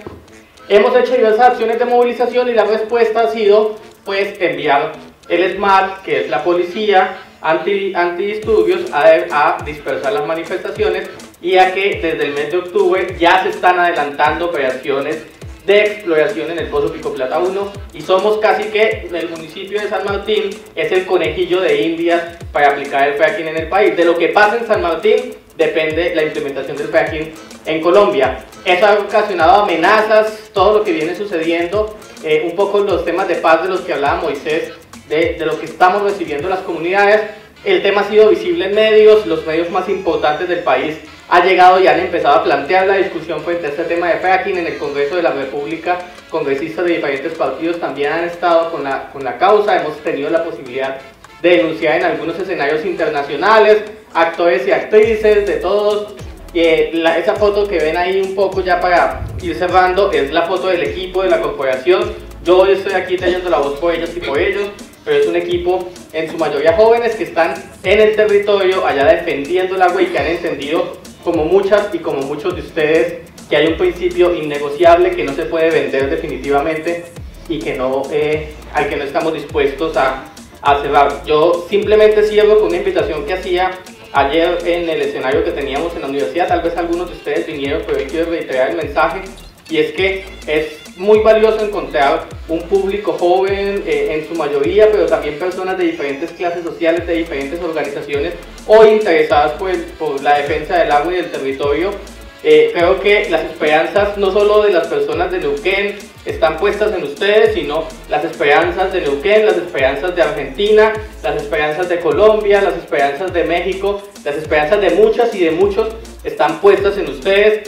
Hemos hecho diversas acciones de movilización y la respuesta ha sido pues enviar el SMART, que es la policía anti, antidisturbios, a, dispersar las manifestaciones y a que desde el mes de octubre ya se están adelantando operaciones de exploración en el Pozo Pico Plata 1 y somos casi que el municipio de San Martín es el conejillo de indias para aplicar el fracking en el país. De lo que pasa en San Martín depende la implementación del fracking en Colombia. Eso ha ocasionado amenazas, todo lo que viene sucediendo, eh, un poco los temas de paz de los que hablaba Moisés, de, de lo que estamos recibiendo las comunidades. El tema ha sido visible en medios, los medios más importantes del país ha llegado y han empezado a plantear la discusión frente a este tema de fracking en el Congreso de la República. Congresistas de diferentes partidos también han estado con la, con la causa, hemos tenido la posibilidad de denunciar en algunos escenarios internacionales, actores y actrices de todos. Eh, esa foto que ven ahí un poco ya para ir cerrando es la foto del equipo de la corporación. Yo hoy estoy aquí teniendo la voz por ellos y por ellos, pero es un equipo en su mayoría jóvenes que están en el territorio allá defendiendo el agua y que han entendido como muchas y como muchos de ustedes, que hay un principio innegociable que no se puede vender definitivamente y que no, eh, al que no estamos dispuestos a, a cerrar. Yo simplemente cierro con una invitación que hacía ayer en el escenario que teníamos en la universidad, tal vez algunos de ustedes vinieron, pero hoy quiero reiterar el mensaje, y es que es muy valioso encontrar un público joven eh, en su mayoría, pero también personas de diferentes clases sociales, de diferentes organizaciones o interesadas por, por la defensa del agua y del territorio. Eh, creo que las esperanzas no solo de las personas de Neuquén están puestas en ustedes, sino las esperanzas de Neuquén, las esperanzas de Argentina, las esperanzas de Colombia, las esperanzas de México, las esperanzas de muchas y de muchos están puestas en ustedes.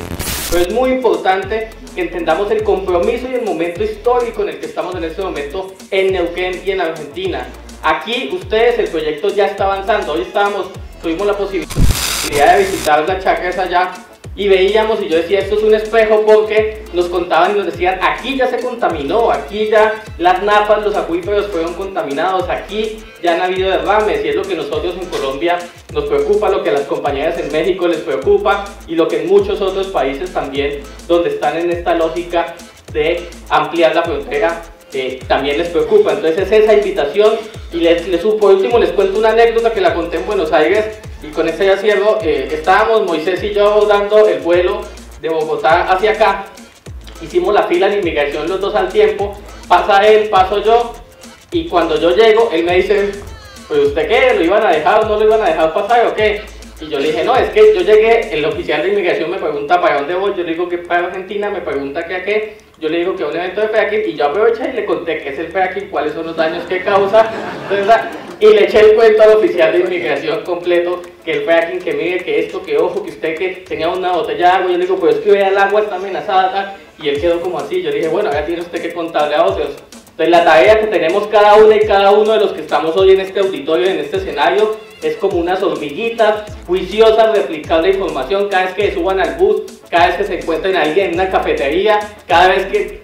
Pero es muy importante que entendamos el compromiso y el momento histórico en el que estamos en este momento en Neuquén y en Argentina. Aquí ustedes, el proyecto ya está avanzando. Hoy estábamos, tuvimos la posibilidad de visitar las chacras allá y veíamos y yo decía esto es un espejo porque nos contaban y nos decían aquí ya se contaminó, aquí ya las napas, los acuíferos fueron contaminados, aquí ya han habido derrames y es lo que nosotros en Colombia nos preocupa, lo que a las compañeras en México les preocupa y lo que en muchos otros países también donde están en esta lógica de ampliar la frontera eh, también les preocupa. Entonces es esa invitación y les, les, por último les cuento una anécdota que la conté en Buenos Aires y con esta ya cierro, eh, estábamos Moisés y yo dando el vuelo de Bogotá hacia acá, hicimos la fila de inmigración los dos al tiempo, pasa él, paso yo, y cuando yo llego, él me dice, pues usted qué, lo iban a dejar no lo iban a dejar pasar o qué, y yo le dije, no, es que yo llegué, el oficial de inmigración me pregunta para dónde voy, yo le digo que para Argentina, me pregunta qué a qué, yo le digo que es un evento de fracking y yo aproveché y le conté qué es el fracking, cuáles son los daños que causa, y le eché el cuento al oficial de inmigración completo, que el fracking, que mire, que esto, que ojo, que usted que tenía una botella de agua, yo le digo, pues es que vea el agua está amenazada, y él quedó como así, yo le dije, bueno, ahora tiene usted que contarle a otros. Entonces la tarea que tenemos cada una y cada uno de los que estamos hoy en este auditorio, en este escenario, es como unas hormiguitas juiciosas replicando la información cada vez que suban al bus, cada vez que se encuentren alguien en una cafetería, cada vez que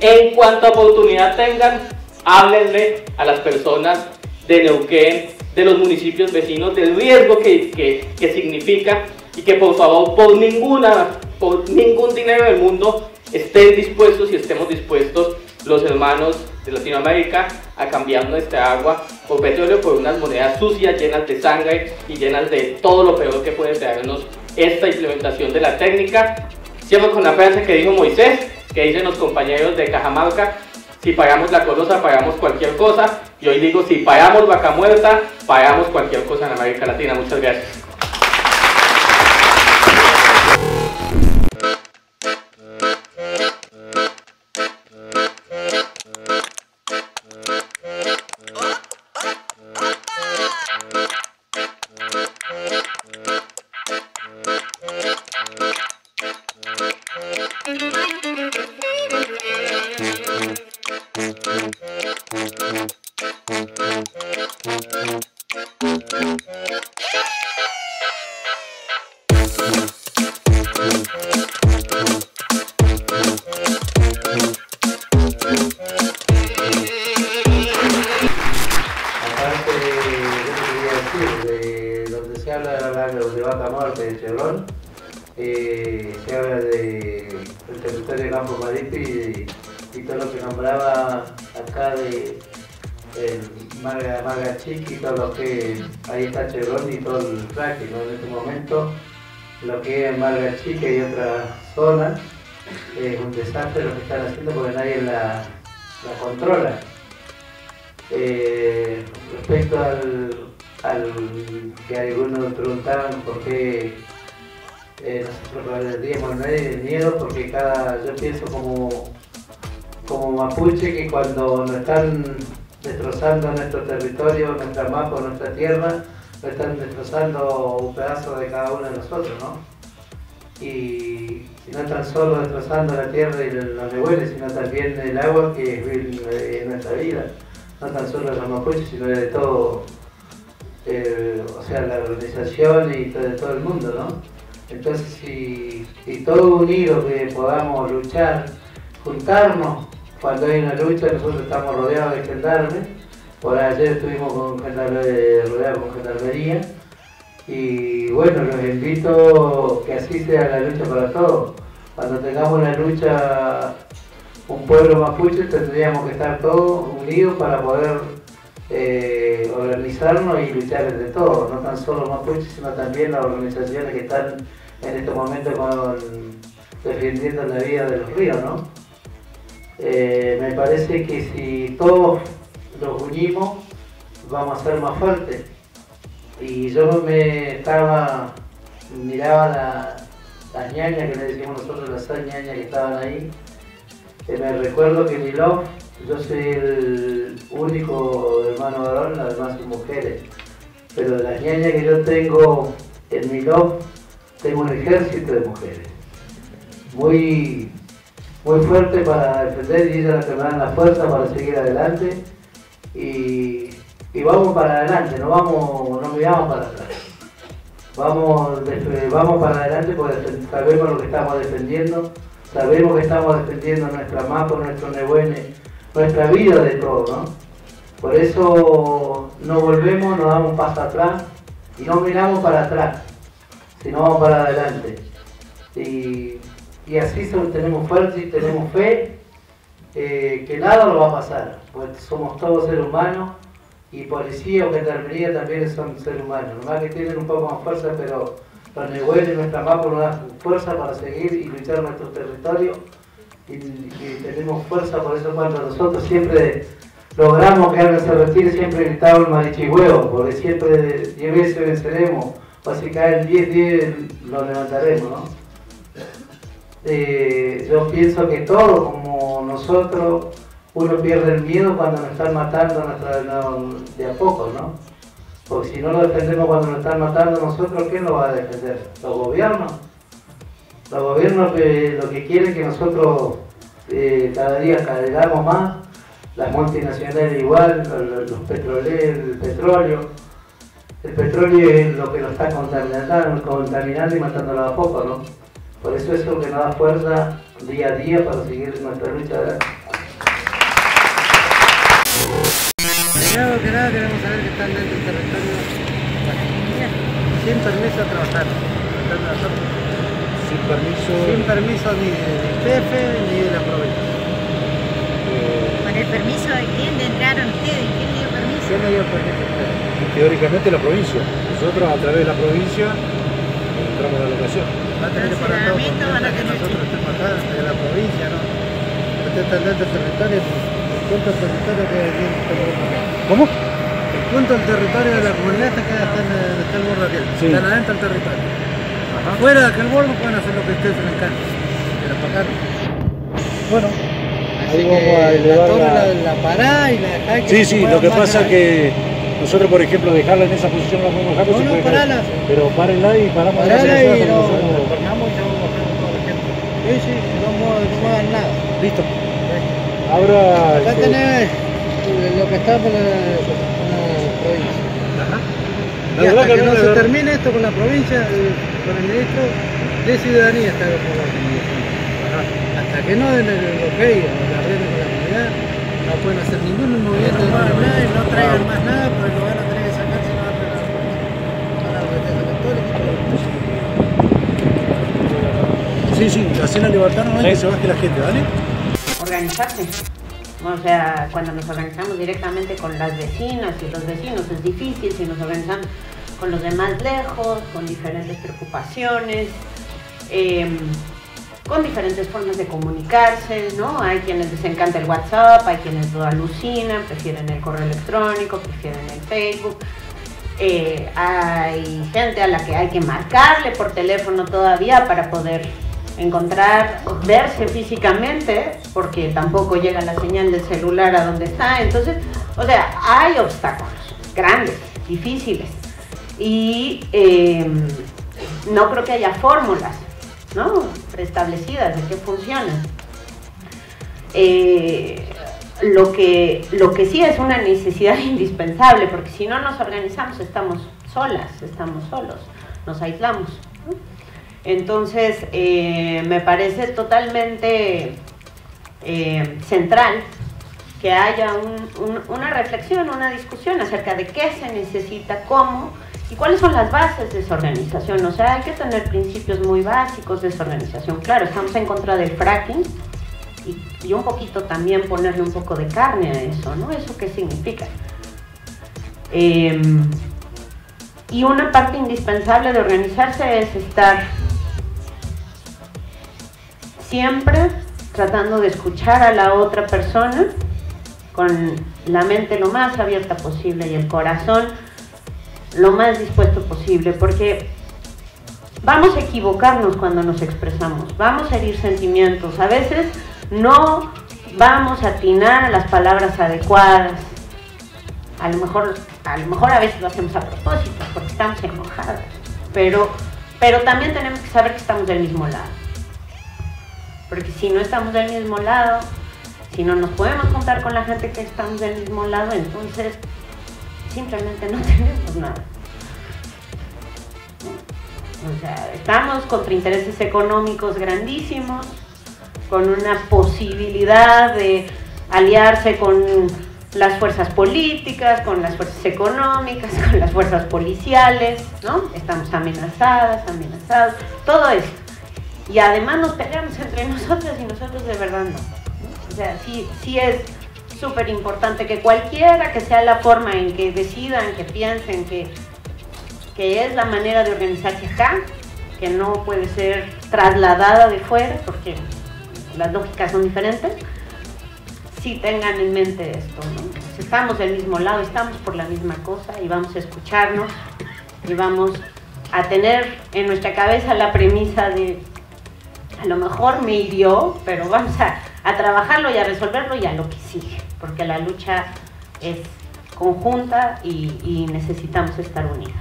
en cuanto oportunidad tengan, háblenle a las personas de Neuquén, de los municipios vecinos, del riesgo que, que, que significa y que por favor por ninguna, por ningún dinero del mundo estén dispuestos y estemos dispuestos los hermanos de Latinoamérica a cambiar nuestra agua por petróleo por unas monedas sucias, llenas de sangre y llenas de todo lo peor que puede traernos esta implementación de la técnica. Cierro con la frase que dijo Moisés, que dicen los compañeros de Cajamarca, si pagamos la colosa, pagamos cualquier cosa. Y hoy digo, si pagamos vaca muerta, pagamos cualquier cosa en América Latina. Muchas gracias. habla e de la guerra de Batamar de Chevron, eh, se habla de territorio de Campo Maripi y, y, todo lo que nombraba acá de el Marga, Marga Chiqui, todo lo que ahí está Chevron y todo el traje. En este momento lo que es Marga Chica y otras zonas es un desastre lo que están haciendo porque nadie la, controla. Eh, respecto al al que algunos preguntaban por qué eh, nosotros perdíamos el miedo, porque cada, yo pienso como, como mapuche que cuando nos están destrozando nuestro territorio, nuestra mapa, nuestra tierra, nos están destrozando un pedazo de cada uno de nosotros, ¿no? Y, no tan solo destrozando la tierra y los nebueles, sino también el agua que es nuestra vida, no tan solo los mapuches, sino de todo, o sea, la organización y todo el mundo, ¿no? Entonces, si, si todos unidos que podamos luchar, juntarnos, cuando hay una lucha, nosotros estamos rodeados de gendarmes. Por ayer estuvimos con rodeados con gendarmería. Y bueno, los invito que así sea la lucha para todos. Cuando tengamos la lucha, un pueblo mapuche, tendríamos que estar todos unidos para poder eh, organizarnos y luchar entre todos, no tan solo mapuches, sino también las organizaciones que están en estos momentos defendiendo la vida de los ríos, ¿no? Eh, me parece que si todos los unimos, vamos a ser más fuertes. Y yo me estaba, miraba las ñañas que le decimos nosotros, las ñañas que estaban ahí. Eh, me recuerdo que mi love, yo soy el único hermano varón, las demás son mujeres. Pero las ñañas que yo tengo en mi love, tengo un ejército de mujeres. Muy muy fuerte para defender y ellas me dan la fuerza para seguir adelante y, vamos para adelante, no vamos, no miramos para atrás. Vamos, vamos para adelante porque sabemos lo que estamos defendiendo, sabemos que estamos defendiendo nuestra mapa, nuestro nebuene, nuestra vida de todo, ¿no? Por eso no volvemos, nos damos paso atrás y no miramos para atrás, sino vamos para adelante. Y y así tenemos fuerza y tenemos fe eh, que nada nos va a pasar, pues somos todos seres humanos y policía o gendarmería también son seres humanos, nomás que tienen un poco más fuerza, pero los nehueles, nuestra mapa nos da fuerza para seguir y luchar nuestro territorio y, tenemos fuerza, por eso cuando nosotros siempre logramos que alguien se retire, siempre gritamos el marichihuevo, porque siempre 10 veces venceremos, o si caen 10, 10 lo levantaremos, ¿no? Eh, yo pienso que todo, como nosotros, uno pierde el miedo cuando nos están matando de a poco, ¿no? Porque si no lo defendemos cuando nos están matando nosotros, ¿quién lo va a defender? ¿Los gobiernos? Los gobiernos que lo que quieren que nosotros eh, cada día caigamos más, las multinacionales igual, los, petroleros, el petróleo. El petróleo es lo que nos está contaminando, contaminando y matándolo a poco, ¿no? Por eso es lo que nos da fuerza día a día para seguir nuestra lucha. Primero de trabajar. Sin permiso. Sin permiso ni del jefe ni de la provincia. ¿Con el permiso de quién entraron ustedes? ¿Quién dio permiso? ¿Quién le dio permiso? Teóricamente la provincia. Nosotros a través de la provincia encontramos la locación. Va a tener que parar todo porque nosotros estemos acá, en la provincia, ¿no? Usted está dentro del territorio, el punto del territorio que tiene ¿Cómo? El punto del territorio de la comunidad está, acá, está, en, está el borde aquel, sí. están adentro del territorio. Ajá. Fuera de aquel borde pueden hacer lo que ustedes les encanta, pero para acá no. Bueno, Así que la, la... La, la pará y la dejá que Sí, sí, lo que pasa es que nosotros, por ejemplo, dejarla en esa posición la podemos dejar, no, no, parala. pero párenla y paramos parala la y no, nos formamos y ya vamos bajando todo el tiempo. Sí, sí, no, no muevan nada. Listo. Ahora... Acá este... tenés lo que está con la, la provincia. Ajá. La y hasta que, que no, se termine esto con la provincia, con el ministro de Ciudadanía está la. Hasta que no den el ok o la red con la comunidad, no pueden hacer ningún movimiento, no muevan nada y no traigan más nada, porque lo van a tener que sacar si no van a la red católica. Sí, sí, la cena libertad no es que se baje la gente, ¿vale? Organizarse. O sea, cuando nos organizamos directamente con las vecinas y los vecinos es difícil, si nos organizamos con los demás lejos, con diferentes preocupaciones, eh, con diferentes formas de comunicarse, ¿no? Hay quienes les encanta el WhatsApp, hay quienes lo alucinan, prefieren el correo electrónico, prefieren el Facebook. Eh, hay gente a la que hay que marcarle por teléfono todavía para poder encontrar, verse físicamente, porque tampoco llega la señal del celular a donde está. Entonces, o sea, hay obstáculos grandes, difíciles. Y eh, no creo que haya fórmulas ¿no? preestablecidas de qué funcionan. Eh, lo, que, lo que sí es una necesidad indispensable, porque si no nos organizamos estamos solas, estamos solos, nos aislamos. Entonces, eh, me parece totalmente eh, central que haya un- un- una reflexión, una discusión acerca de qué se necesita, cómo y cuáles son las bases de esa organización. O sea, hay que tener principios muy básicos de esa organización. Claro, estamos en contra del fracking y, un poquito también ponerle un poco de carne a eso, ¿no? ¿Eso qué significa? Em, y una parte indispensable de organizarse es estar siempre tratando de escuchar a la otra persona con la mente lo más abierta posible y el corazón lo más dispuesto posible, porque vamos a equivocarnos cuando nos expresamos, vamos a herir sentimientos, a veces no vamos a atinar a las palabras adecuadas, a lo mejor, a lo mejor a veces lo hacemos a propósito, porque estamos enojados, pero, pero también tenemos que saber que estamos del mismo lado. Porque si no estamos del mismo lado, si no nos podemos juntar con la gente que estamos del mismo lado, entonces simplemente no tenemos nada. O sea, estamos contra intereses económicos grandísimos, con una posibilidad de aliarse con las fuerzas políticas, con las fuerzas económicas, con las fuerzas policiales, ¿no? Estamos amenazadas, amenazados, todo esto. Y además nos peleamos entre nosotros y nosotros de verdad no. O sea, sí, sí es súper importante que cualquiera que sea la forma en que decidan, que piensen que, que es la manera de organizarse acá, que no puede ser trasladada de fuera, porque las lógicas son diferentes, sí tengan en mente esto, ¿no? Estamos del mismo lado, estamos por la misma cosa y vamos a escucharnos y vamos a tener en nuestra cabeza la premisa de a lo mejor me hirió, pero vamos a, a trabajarlo y a resolverlo y a lo que sigue, porque la lucha es conjunta y, necesitamos estar unidas.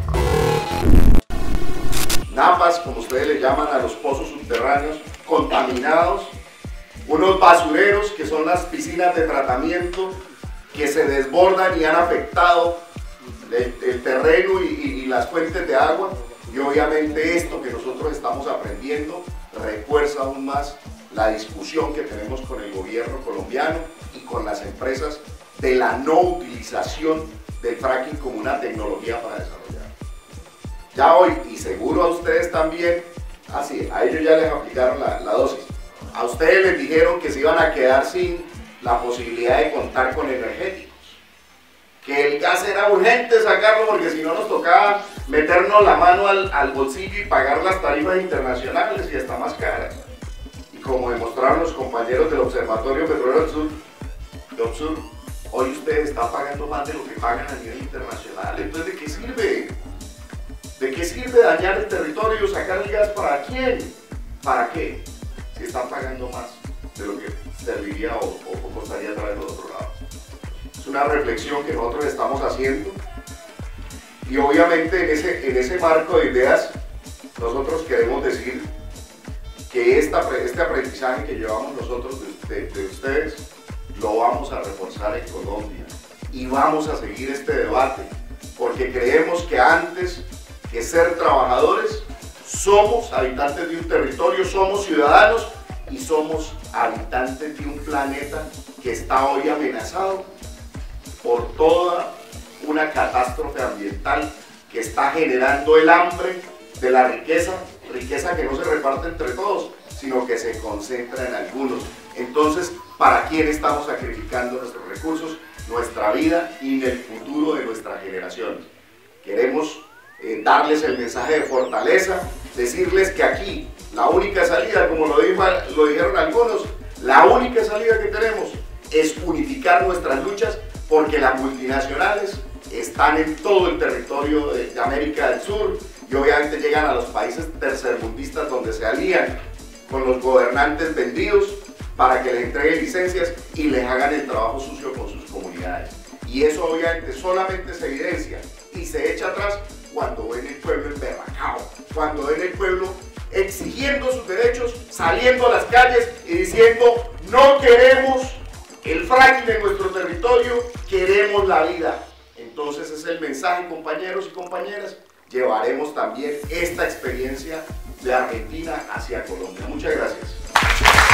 napas, como ustedes le llaman a los pozos subterráneos, contaminados, unos basureros que son las piscinas de tratamiento que se desbordan y han afectado el, terreno y las fuentes de agua. Y obviamente esto que nosotros estamos aprendiendo refuerza aún más la discusión que tenemos con el gobierno colombiano y con las empresas de la no utilización del fracking como una tecnología para desarrollar. Ya hoy, y seguro a ustedes también, así, a ellos ya les aplicaron la, la dosis. A ustedes les dijeron que se iban a quedar sin la posibilidad de contar con energéticos. Que el gas era urgente sacarlo porque si no nos tocaba meternos la mano al, al bolsillo y pagar las tarifas internacionales y hasta más caras. Como demostraron los compañeros del Observatorio Petrolero del Sur, del Sur, hoy ustedes están pagando más de lo que pagan a nivel internacional. Entonces, ¿de qué sirve? ¿De qué sirve dañar el territorio, sacar el gas para quién? ¿Para qué? Si están pagando más de lo que serviría o, o- o costaría traerlo de otro lado. Es una reflexión que nosotros estamos haciendo y obviamente en ese, en ese marco de ideas nosotros queremos decir que este aprendizaje que llevamos nosotros de ustedes lo vamos a reforzar en Colombia. Y vamos a seguir este debate porque creemos que antes que ser trabajadores somos habitantes de un territorio, somos ciudadanos y somos habitantes de un planeta que está hoy amenazado por toda una catástrofe ambiental que está generando el hambre de la riqueza, riqueza que no se reparte entre todos, sino que se concentra en algunos. Entonces, ¿para quién estamos sacrificando nuestros recursos, nuestra vida y el futuro de nuestra generación? Queremos eh, darles el mensaje de fortaleza, decirles que aquí la única salida, como lo dijeron algunos, la única salida que tenemos es unificar nuestras luchas porque las multinacionales están en todo el territorio de, América del Sur y obviamente llegan a los países tercermundistas donde se alían con los gobernantes vendidos para que les entreguen licencias y les hagan el trabajo sucio con sus comunidades. Y eso obviamente solamente se evidencia y se echa atrás cuando ven el pueblo emberracado, cuando ven el pueblo exigiendo sus derechos, saliendo a las calles y diciendo no queremos el fracking en nuestro territorio, queremos la vida. Entonces es el mensaje, compañeros y compañeras, llevaremos también esta experiencia de Argentina hacia Colombia. Muchas gracias.